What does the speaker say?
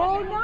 Oh no!